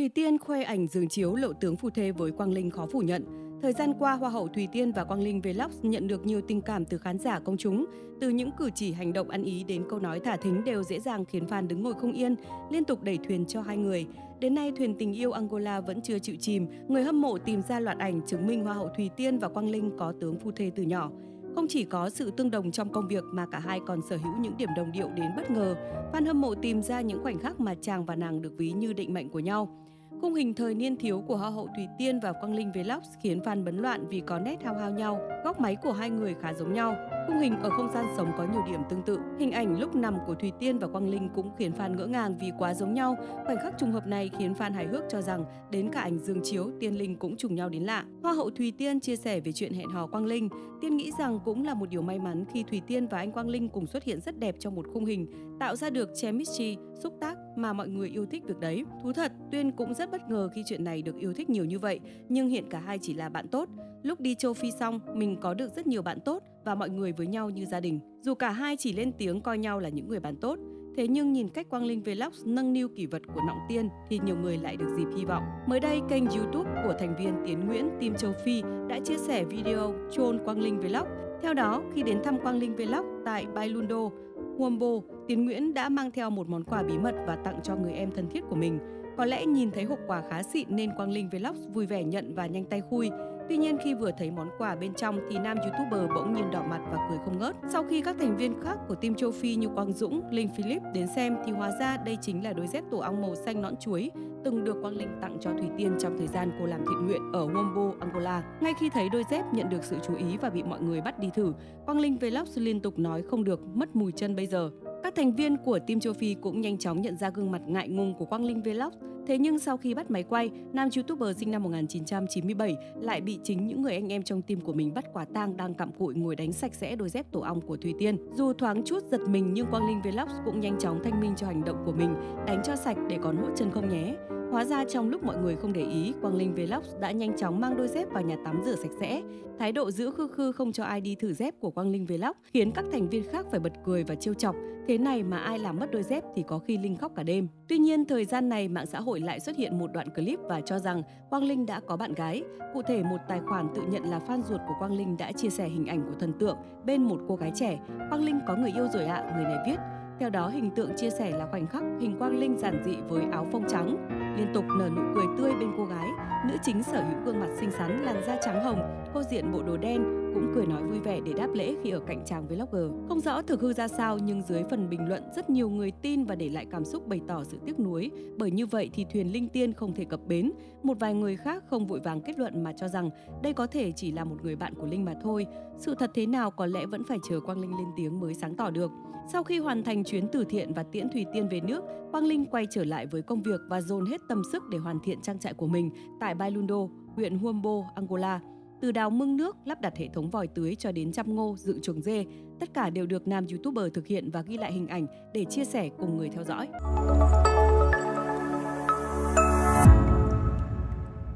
Thùy Tiên khoe ảnh giường chiếu lộ tướng phu thê với Quang Linh khó phủ nhận. Thời gian qua, Hoa hậu Thùy Tiên và Quang Linh Vlogs nhận được nhiều tình cảm từ khán giả công chúng. Từ những cử chỉ hành động ăn ý đến câu nói thả thính đều dễ dàng khiến fan đứng ngồi không yên, liên tục đẩy thuyền cho hai người. Đến nay, thuyền tình yêu Angola vẫn chưa chịu chìm. Người hâm mộ tìm ra loạt ảnh chứng minh Hoa hậu Thùy Tiên và Quang Linh có tướng phu thê từ nhỏ. Không chỉ có sự tương đồng trong công việc mà cả hai còn sở hữu những điểm đồng điệu đến bất ngờ. Fan hâm mộ tìm ra những khoảnh khắc mà chàng và nàng được ví như định mệnh của nhau. Khung hình thời niên thiếu của Hoa hậu thủy Tiên và Quang Linh Vlogs khiến fan bấn loạn vì có nét hao hao nhau. Góc máy của hai người khá giống nhau. Khung hình ở không gian sống có nhiều điểm tương tự. Hình ảnh lúc nằm của thủy Tiên và Quang Linh cũng khiến fan ngỡ ngàng vì quá giống nhau. Khoảnh khắc trùng hợp này khiến fan hài hước cho rằng đến cả ảnh dương chiếu, Tiên Linh cũng trùng nhau đến lạ. Hoa hậu Thùy Tiên chia sẻ về chuyện hẹn hò Quang Linh. Tiên nghĩ rằng cũng là một điều may mắn khi Thùy Tiên và anh Quang Linh cùng xuất hiện rất đẹp trong một khung hình, tạo ra được chemistry, xúc tác mà mọi người yêu thích việc đấy. Thú thật, Tuyên cũng rất bất ngờ khi chuyện này được yêu thích nhiều như vậy, nhưng hiện cả hai chỉ là bạn tốt. Lúc đi châu Phi xong, mình có được rất nhiều bạn tốt và mọi người với nhau như gia đình. Dù cả hai chỉ lên tiếng coi nhau là những người bạn tốt, Thế nhưng nhìn cách Quang Linh Vlogs nâng niu kỷ vật của Nọng Tiên thì nhiều người lại được dịp hy vọng. Mới đây, kênh YouTube của thành viên Tiến Nguyễn Team Châu Phi đã chia sẻ video chôn Quang Linh Vlog. Theo đó, khi đến thăm Quang Linh Vlog tại Bailundo, Huombo, Tiến Nguyễn đã mang theo một món quà bí mật và tặng cho người em thân thiết của mình. Có lẽ nhìn thấy hộp quà khá xịn nên Quang Linh Vlogs vui vẻ nhận và nhanh tay khui. Tuy nhiên khi vừa thấy món quà bên trong thì nam youtuber bỗng nhiên đỏ mặt và cười không ngớt. Sau khi các thành viên khác của team châu Phi như Quang Dũng, Linh Philip đến xem thì hóa ra đây chính là đôi dép tổ ong màu xanh nõn chuối từng được Quang Linh tặng cho Thủy Tiên trong thời gian cô làm thiện nguyện ở Wombo, Angola. Ngay khi thấy đôi dép nhận được sự chú ý và bị mọi người bắt đi thử, Quang Linh Vlogs liên tục nói không được, mất mùi chân bây giờ. Các thành viên của team châu Phi cũng nhanh chóng nhận ra gương mặt ngại ngùng của Quang Linh Vlogs. Thế nhưng sau khi bắt máy quay, nam youtuber sinh năm 1997 lại bị chính những người anh em trong team của mình bắt quả tang đang cặm cụi ngồi đánh sạch sẽ đôi dép tổ ong của Thùy Tiên. Dù thoáng chút giật mình nhưng Quang Linh Vlogs cũng nhanh chóng thanh minh cho hành động của mình, đánh cho sạch để còn hốt chân không nhé. Hóa ra trong lúc mọi người không để ý, Quang Linh Vlogs đã nhanh chóng mang đôi dép vào nhà tắm rửa sạch sẽ. Thái độ giữ khư khư không cho ai đi thử dép của Quang Linh Vlogs khiến các thành viên khác phải bật cười và trêu chọc. Thế này mà ai làm mất đôi dép thì có khi Linh khóc cả đêm. Tuy nhiên, thời gian này mạng xã hội lại xuất hiện một đoạn clip và cho rằng Quang Linh đã có bạn gái. Cụ thể một tài khoản tự nhận là fan ruột của Quang Linh đã chia sẻ hình ảnh của thần tượng bên một cô gái trẻ. Quang Linh có người yêu rồi ạ, à, người này viết. Theo đó, hình tượng chia sẻ là khoảnh khắc hình Quang Linh giản dị với áo phông trắng, liên tục nở nụ cười tươi bên cô gái. Nữ chính sở hữu gương mặt xinh xắn, làn da trắng hồng, cô diện bộ đồ đen, cũng cười nói vui vẻ để đáp lễ khi ở cạnh chàng vlogger. Không rõ thực hư ra sao nhưng dưới phần bình luận rất nhiều người tin và để lại cảm xúc bày tỏ sự tiếc nuối bởi như vậy thì thuyền linh tiên không thể cập bến. Một vài người khác không vội vàng kết luận mà cho rằng đây có thể chỉ là một người bạn của Linh mà thôi. Sự thật thế nào có lẽ vẫn phải chờ Quang Linh lên tiếng mới sáng tỏ được. Sau khi hoàn thành chuyến từ thiện và tiễn Thùy Tiên về nước, Quang Linh quay trở lại với công việc và dồn hết tâm sức để hoàn thiện trang trại của mình tại Bailundo, huyện Huombo, Angola. Từ đào mương nước, lắp đặt hệ thống vòi tưới cho đến chăm ngô, dựng chuồng dê, tất cả đều được nam YouTuber thực hiện và ghi lại hình ảnh để chia sẻ cùng người theo dõi.